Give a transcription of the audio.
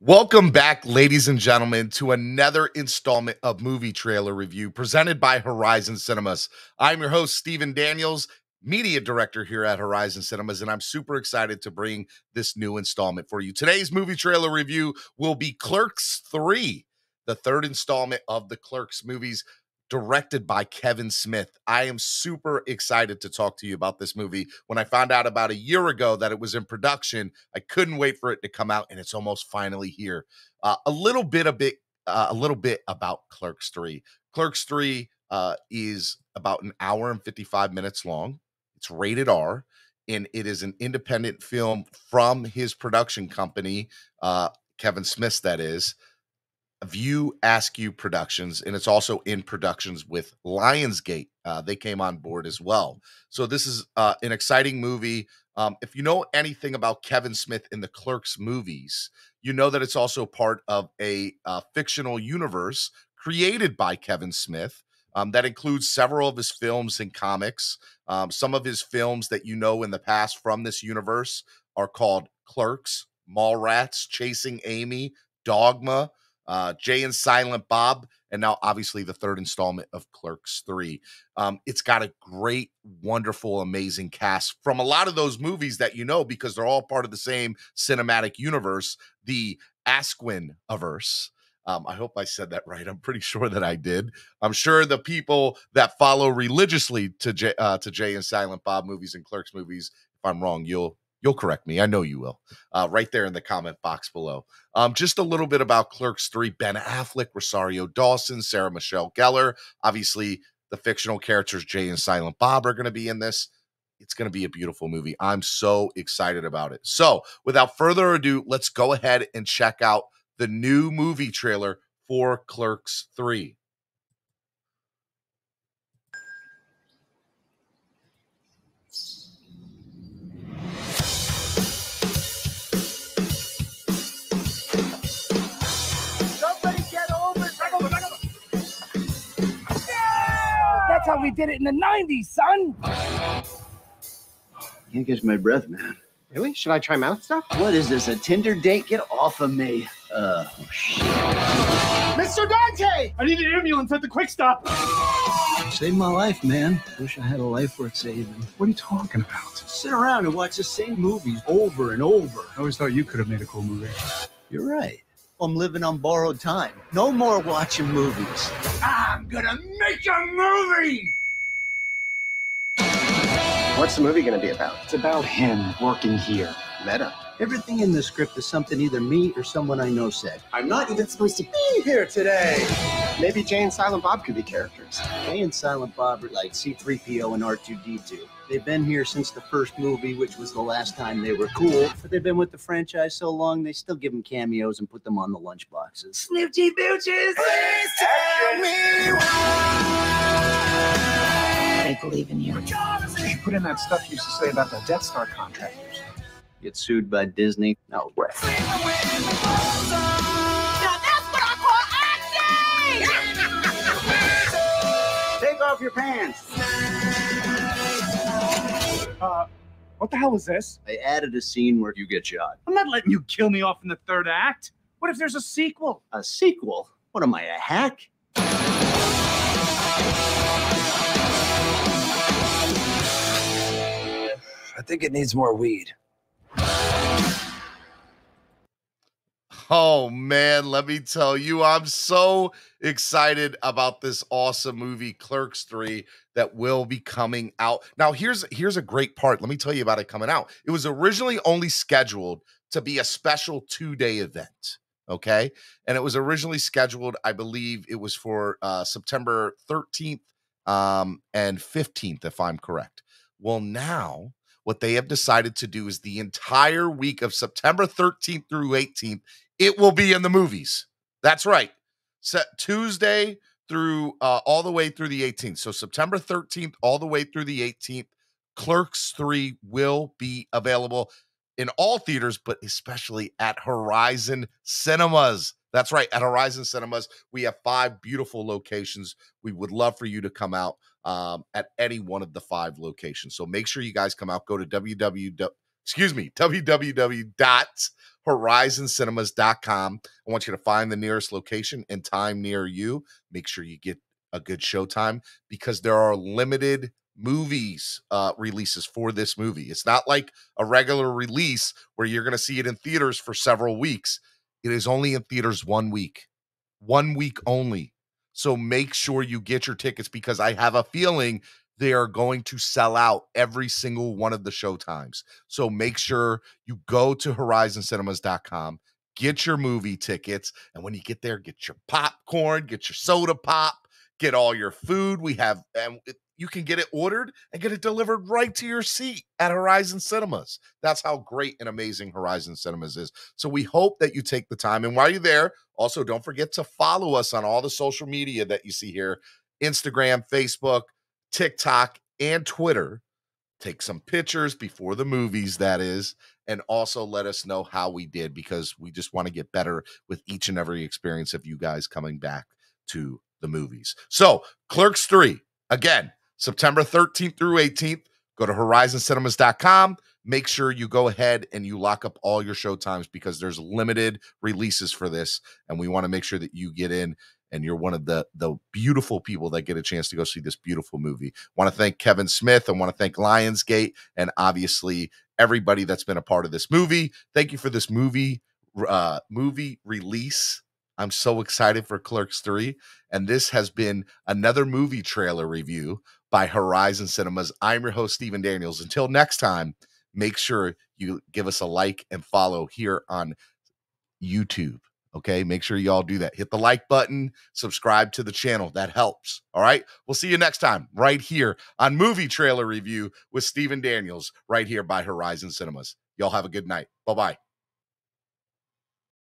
Welcome back, ladies and gentlemen, to another installment of Movie Trailer Review presented by Horizon Cinemas. I'm your host, Stephen Daniels, media director here at Horizon Cinemas, and I'm super excited to bring this new installment for you. Today's movie trailer review will be Clerks 3, the third installment of the Clerks movies directed by Kevin Smith. I am super excited to talk to you about this movie. When I found out about a year ago that it was in production, I couldn't wait for it to come out and it's almost finally here. Uh, a little bit a bit uh, a little bit about Clerks 3. Clerks 3 uh, is about an hour and 55 minutes long. It's rated R and it is an independent film from his production company, uh, Kevin Smith, that is. View Askew Productions, and it's also in productions with Lionsgate. Uh, they came on board as well. So this is uh, an exciting movie. Um, if you know anything about Kevin Smith in the Clerks movies, you know that it's also part of a uh, fictional universe created by Kevin Smith. Um, that includes several of his films and comics. Um, some of his films that you know in the past from this universe are called Clerks, Mallrats, Chasing Amy, Dogma, uh, Jay and Silent Bob, and now obviously the third installment of Clerks 3. Um, it's got a great, wonderful, amazing cast from a lot of those movies that you know because they're all part of the same cinematic universe, the Asquin averse. Um, I hope I said that right. I'm pretty sure that I did. I'm sure the people that follow religiously to Jay, uh, to Jay and Silent Bob movies and Clerks movies, if I'm wrong, you'll You'll correct me. I know you will. Uh, right there in the comment box below. Um, just a little bit about Clerks 3 Ben Affleck, Rosario Dawson, Sarah Michelle Gellar. Obviously, the fictional characters Jay and Silent Bob are going to be in this. It's going to be a beautiful movie. I'm so excited about it. So, without further ado, let's go ahead and check out the new movie trailer for Clerks 3. That's how we did it in the 90s, son. Can't catch my breath, man. Really? Should I try mouth stuff? What is this, a Tinder date? Get off of me. Uh, oh, shit. Mr. Dante! I need an ambulance at the quick stop. Saved my life, man. Wish I had a life worth saving. What are you talking about? Sit around and watch the same movies over and over. I always thought you could have made a cool movie. You're right. I'm living on borrowed time. No more watching movies. I'm gonna make a movie! What's the movie going to be about? It's about him working here. Meta. Everything in the script is something either me or someone I know said. I'm not even supposed to be here today. Maybe Jay and Silent Bob could be characters. Jay and Silent Bob are like C3PO and R2D2. They've been here since the first movie, which was the last time they were cool. But they've been with the franchise so long, they still give them cameos and put them on the lunch boxes. Snoochie Booches! Please tell me why. I believe in you. You put in that stuff you used to say about the Death Star contractors. Get sued by Disney? No way. Now that's what I call acting! Take off your pants! Uh, what the hell is this? I added a scene where you get shot. I'm not letting you kill me off in the third act. What if there's a sequel? A sequel? What am I, a hack? I think it needs more weed. Oh man, let me tell you, I'm so excited about this awesome movie Clerks 3 that will be coming out. Now, here's here's a great part. Let me tell you about it coming out. It was originally only scheduled to be a special 2-day event, okay? And it was originally scheduled, I believe it was for uh September 13th um and 15th if I'm correct. Well, now what they have decided to do is the entire week of September 13th through 18th it will be in the movies. That's right. Set Tuesday through uh, all the way through the 18th. So September 13th all the way through the 18th. Clerks 3 will be available in all theaters, but especially at Horizon Cinemas. That's right. At Horizon Cinemas, we have five beautiful locations. We would love for you to come out um, at any one of the five locations. So make sure you guys come out. Go to www excuse me, www.horizoncinemas.com. I want you to find the nearest location and time near you. Make sure you get a good showtime because there are limited movies uh releases for this movie. It's not like a regular release where you're going to see it in theaters for several weeks. It is only in theaters one week. One week only. So make sure you get your tickets because I have a feeling they are going to sell out every single one of the show times. So make sure you go to horizoncinemas.com, get your movie tickets, and when you get there, get your popcorn, get your soda pop, get all your food. We have and you can get it ordered and get it delivered right to your seat at Horizon Cinemas. That's how great and amazing Horizon Cinemas is. So we hope that you take the time. And while you're there, also don't forget to follow us on all the social media that you see here Instagram, Facebook, TikTok, and Twitter. Take some pictures before the movies, that is, and also let us know how we did because we just want to get better with each and every experience of you guys coming back to the movies. So, Clerks 3, again, September 13th through 18th. Go to horizoncinemas.com. Make sure you go ahead and you lock up all your show times because there's limited releases for this. And we want to make sure that you get in and you're one of the the beautiful people that get a chance to go see this beautiful movie. Want to thank Kevin Smith. I want to thank Lionsgate and obviously everybody that's been a part of this movie. Thank you for this movie uh movie release. I'm so excited for Clerks 3 and this has been another movie trailer review by Horizon Cinemas. I'm your host Stephen Daniels. Until next time, make sure you give us a like and follow here on YouTube. Okay, make sure y'all do that. Hit the like button, subscribe to the channel. That helps. All right, we'll see you next time right here on Movie Trailer Review with Stephen Daniels, right here by Horizon Cinemas. Y'all have a good night. Bye bye.